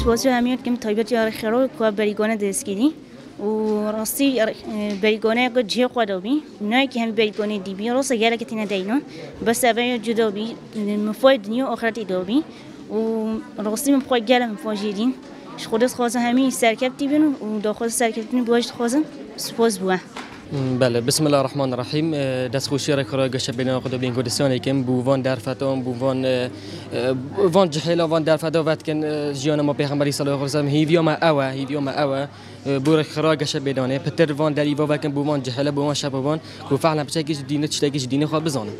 سپاسی همیت کم تایبت یار خیرو که بریگانه دستگیری و راستی بریگانه که جه خدا بی نه که هم بریگانه دی بی راست گره که تینه دینون بس اولی جدا بی مفاید دنیا آخرت ایدا بی و راستی من گره مفاجیدین خودت خوازم همین سرکب دی بین و داخل سرکب دی بواجد خوازم سپاس بوه بله بسم الله الرحمن الرحیم. دست خوشی را کرای گشه بین خدا بین کردستان کم بو وان در فتام بو وان جهلا وان در فتا وقت کن جیان ما پیغمبری صلی الله علیه و سلم هیویا اوه هیویا ما اوه. بور خرا گشه بدانه. پتر وان در ایوا وکن بو وان جهلا بو وان شب وان. کو فعلا بچکیش دینه چتکیش دینه خواب بزانه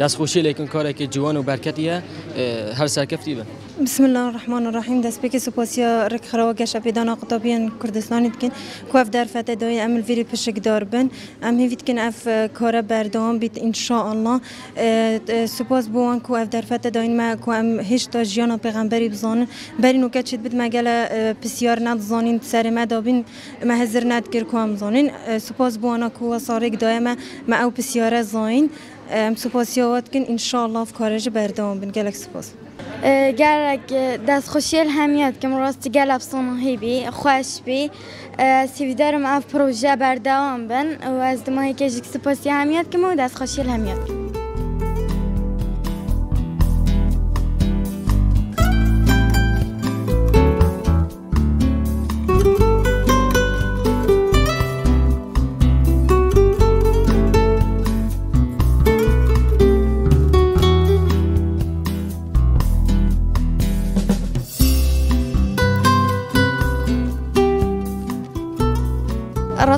دست خوشی لیکن کاری که جوان و برکتیه هر سرکفتی بن بسم الله الرحمن الرحیم. دست بکی سپاسیا رک خرا گشه بدانه. قطابیان کردستان کن کوف در فتا دای عمل ویری پشک دار بن. ام هیوید کن اف کار بردام بیت ان شاء الله سپاس بوان کو اف در فتا داین. ما کو ام هشتا جیانا پیغمبری بزانن بری نوکه چید بید؟ مگل پسیار ند زانین سر ما دابین. ما هزر ند گر کو هم زانین. سپاس بوانا کو سارک دای ما او پسیار زاین. ام سپاس یاوات کن. ان شاء الله کارج بردام بن گلک سپاس. گرک دست خوشی همیت که مراستی گل افسانه بی. خوش بی. سیویدارم اف پروژه بردوام بن و از دماهی که جک سپاسی همیت که مو دست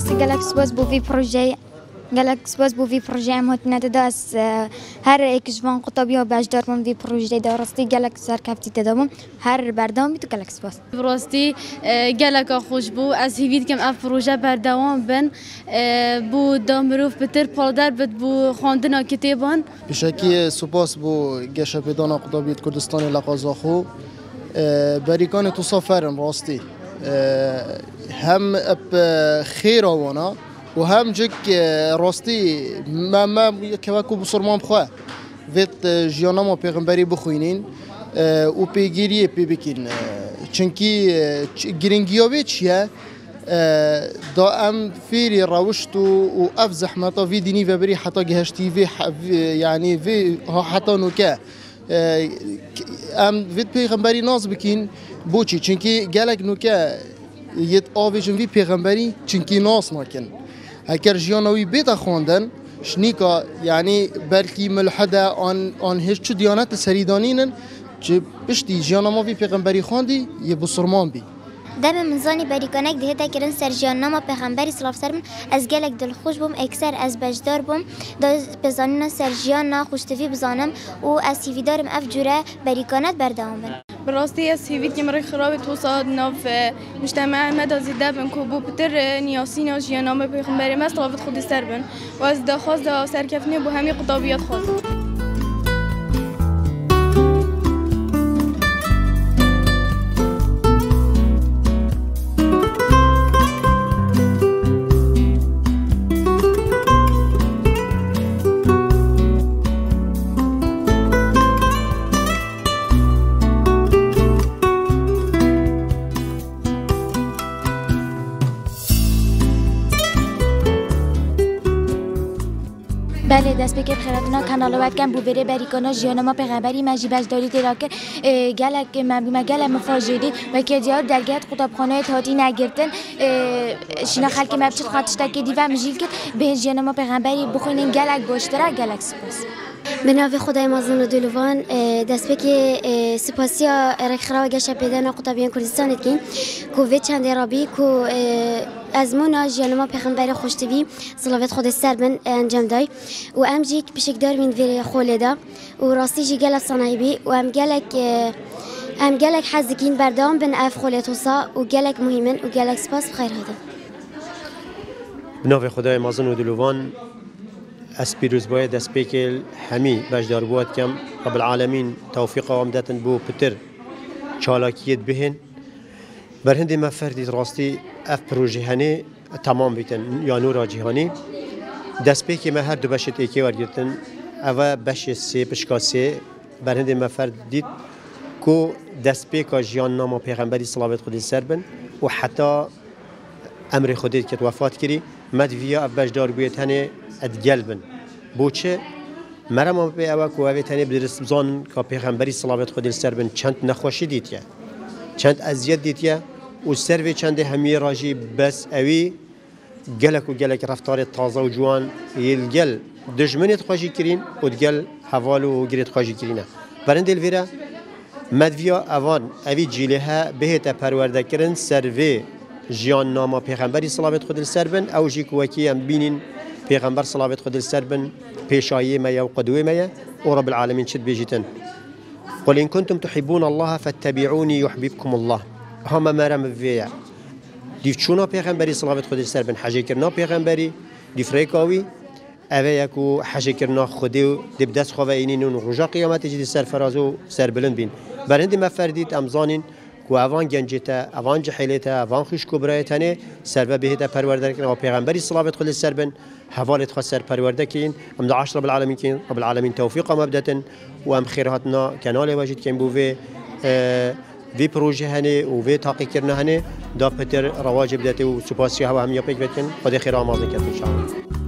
راستی گلک سپاس بو وی پروژه گلک سپاس بو وی پروژه هم هات نده دست هر ایکش وان قطبی ها بجدار من وی پروژه دا راستی گلک سرکفتی تدامم هر بردام بیتو گلک سپاس راستی گلک خوش بو از هیوید کم اف پروژه بردوام بن بو دامروف بتر پالدر بد بو خواندنا کتابان بشکی سپاس بو گشه پیدانا قطبیت کردستان لقازا خو بریکان تو سافرن راستی هم أب خیر آوانا و هم جک راستی ما ما کواکو بسرمان بخواه. ویت جیانا ما پیغمبری بخوینین و پیگیری پی بکین. چنکی گرنگیاوی چیه؟ دا ام فيري روشت و اف زحمتا في ديني فبري حتى جهشتي في يعني في حتى نوكا ام فيت پیغمبری ناز بکین بوچی چونکی گلک نوکه یت آویجن وی پیغمبری چونکی ناس نکن اگر جیانوی بیت خواندن شنیکا یعنی بلکی ملحده آن آن هیچ چو دیانت سریدانینن چه پشتی جیانا وی پیغمبری خواندی یه بسرمان بی دم منزانی بریکانک ده تا کرن سرجان نما پیغمبری سر من از گلک دل خوش بوم اکثر از بجدار بوم. دا بزانینا سرجان نا خوشتفی بزانم. و از سیویدارم اف جوره بریکانت بردام بن براستی از هیوید که مرای خراب توسعه ناف مجتمع مدى زیده بن که بو بتر نیاسین و جیانام پیغمبری مست خودی سر بن. و از دا خواست دا سرکفنی بو همی قطابیات خواست بله دست بکر خیراتنا کانال باید کم بو بره بریکانا جیانا ما پیغمبری مجیبش داری تیرا که گلک مبیما گل مفاجدی و که دیار درگهت خطابخانه تاتی نگرتن شینا خلک مبچت خاطش تکی دیو مجیل که به جیانا ما پیغمبری بخوینین گلک باشتره گلک سپاس. به نام خدای مازن و دلوان دست بکی سپاسیا رخرا گشت پیدا نقطابیان کردستان کن کو چند رابی کو از مونا جیانما پیغمبر خوشتوی صلوات خود سر بن انجام دای. و ام جیک بشک دار من ویری خوله دا و راستی جی گلک صنایبی و ام گلک ام گلک بن اف خوله توسا و گلک مهمن و گلک سپاس بخیر هدا بناف خدای مازن و دلوان ئەس پیرروز بۆیە دەست پێکێل هەمی بەشدار بووە کەم قە بەعاالەمین تەوفیقەوەم دەتن بۆ پتر چالاکیت بهێن بەرهندی مەفەردی ڕاستی ئەف پروژی هەنێ تەمام بیتن یان و راجیهانی دەستپێکی مە هەر دو بەشت ئێکی وەرگتن ئەوە بەشی سێ پشکا سێ بەرهندی مەفەرد دیت کو دەستپێکە ژیان نامە پێغمبەری سلااوێت خودی سەر بن و حتا ئەمری خودیت کرد وفات کردی مەدویە ئە بەشدار بووێت هەنێ ئەدگەل بن. بۆچێ مەرەمە پێ ئەوە کوێتەنێ بدرست بزانن کە پێخەمبەری سلااوێت خودی سەر بن. چەند نەخۆشی دیتە چەند ئەزیەت دیتە و سەروێ چەندێ هەمی ڕژی بەس ئەوی گەلک و گەلێک ڕفتارێت تازە و جوان یلگەل دژمنێت خۆشی کرین و دگەل هەواڵ و گرێت خۆشی کرینە بەرەندێل وێرە مەدویا ئەوان ئەوی جیلێها بهێتە پەروەردەکردن سەرێ ژیان نامە پێخەمبەری سلااوێت خودن سەر بن. ئەو ژی کوەکی ئەم بینین. پیغمبر صلوات خود سر بن پیشایی ما و قدوه ما و رب العالمین چد بیجیتن. قل إن كنتم تحبون الله فاتبعوني يحببكم الله. هم مرم فيا دیف چونا پیغمبری صلوات خود سر بن حجه کرنا پیغمبری. دیف ریکاوی اوه یکو حجه کرنا خودی و دیب دست خواه اینین و رجا قیامت جدی سر فراز و سر بلند بین. برندی مفردید امزانین کو اوان گنجتا اوان جحیلتا اوان خوش کبرایتانه سر و بهتا پرورده کنه و پیغمبری صلوات خود سر بن حوالت خاص سر پرورده کین ام دعاش رب العالمین کین رب العالمین توفیق مبدتا و ام خیراتنا کنال واجد کن بوه وی پروژه هنه و وی تاقی کرنه هنه دا پتر رواج بدته و سپاسی هوا هم یپیک بکن خدا خیر آماده کرد انشاءالله.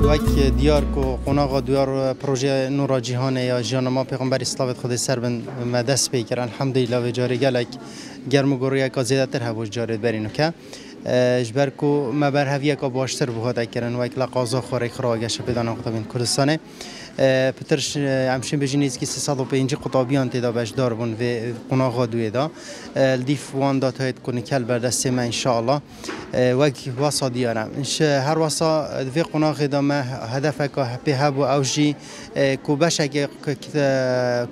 وک دیار کو قناغ دیار پروژه نورا جهان یا جانما پیغمبر اسلام خود سر بن مدس پیکر الحمدلله و جاری گلک گرم و گروی کا زیاده تر هوش جاری برینو که جبر کو مبر هویه کا باشتر بهاده کرن وک لقازا خوری خراگش بدان قطبین کردستانه. پترش همشین بجینیز که 305 قطابیان تدا بجدار بون و قناغا دوی دا دیف وان دا تاید کنی کل بردست ما انشاءالله وک واسا دیارم انش هر واسا و قناغ دا ما هدف که به هبو او جی کو بشه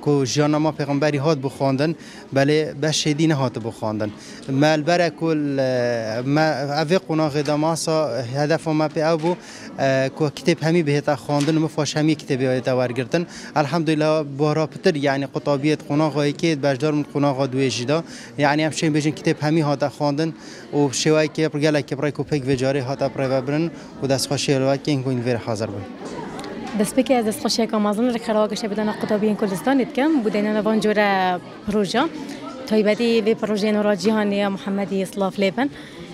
کو جانا ما پیغمبری هات بخواندن بله بشه دین هات بخواندن ما البره کل ما او قناغ دا ما سا هدف ما به او بو کو کتاب همی بهتا خواندن مفاش همی کتابی هایت ورگرتن الحمدلله بارا پتر یعنی قطابیت قناغ که بجدار من قناغ دوی جدا یعنی همشین بجن کتاب همی هات خواندن و شوای که برگل که برای کوپک و جاری هات برای برن و دست خوشی الوقت که این کوین ویر حاضر بود دست بکی از دست خوشی که مازن گشه بدن قطابی کردستان کم. بودن نوان جور پروژه تایبتی به پروژه نورا جهانی محمدی اصلاف لیبن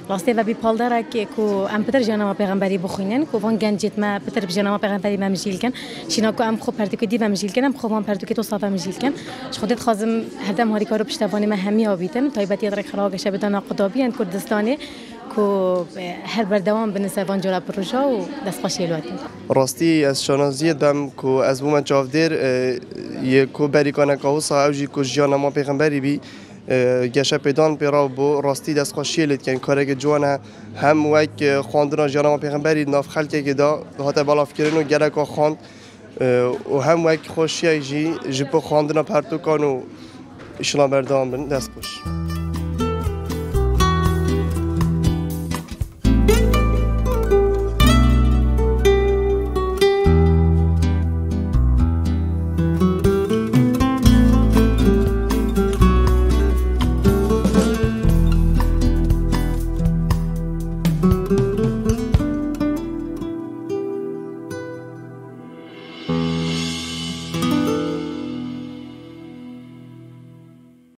راستی و بی پال داره که کو ام پتر بخوینن کو وان گنجت ما پتر جنما پیغمبری ما مجیل کن شینا کو ام خوب پردو که دی و مجیل کن ام خوب ام پردو که تو صافه مجیل کن خودت خازم هدم هاری کارو پشتوانی آبیتم تایبتی درک خراگشه بدن قطابی ان کردستانی کو هر بردوام بنسه وان جورا پروژه و دست الوقت راستی از شنازی دم کو از بوم چافدر یه کو بریکانه که صاحب جی کو جانما پیغمبری بی راستی دست خوشی لید کن کاری که جوانه هم وک خواندن جانم پیغمبری ناف خلقی که دا هات بالاف کردن و که خواند و هم وک خوشی جی جپو خواندن پرتو کن و بردام بن دست خوش